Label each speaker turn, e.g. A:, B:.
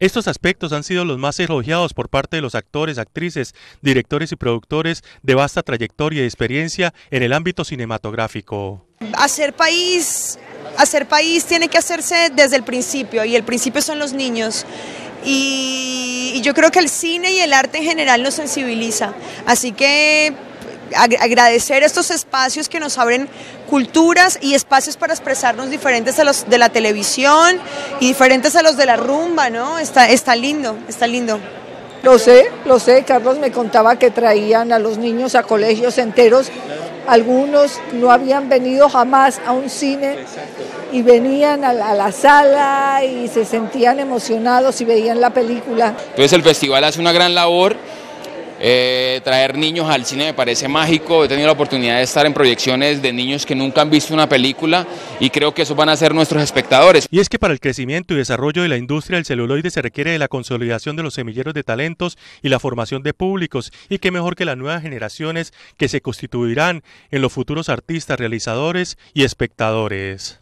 A: Estos aspectos han sido los más elogiados por parte de los actores, actrices, directores y productores de vasta trayectoria y experiencia en el ámbito cinematográfico.
B: Hacer país, hacer país tiene que hacerse desde el principio y el principio son los niños. Y, yo creo que el cine y el arte en general nos sensibiliza. Así que agradecer estos espacios que nos abren culturas y espacios para expresarnos diferentes a los de la televisión y diferentes a los de la rumba, ¿no? Está, está lindo, está lindo.
C: Lo sé, lo sé, Carlos me contaba que traían a los niños a colegios enteros, algunos no habían venido jamás a un cine y venían a la, a la, sala y se sentían emocionados y veían la película.
D: Entonces el festival hace una gran labor eh, traer niños al cine me parece mágico, he tenido la oportunidad de estar en proyecciones de niños que nunca han visto una película y creo que esos van a ser nuestros espectadores.
A: Y es que para el crecimiento y desarrollo de la industria del celuloide se requiere de la consolidación de los semilleros de talentos y la formación de públicos y qué mejor que las nuevas generaciones que se constituirán en los futuros artistas, realizadores y espectadores.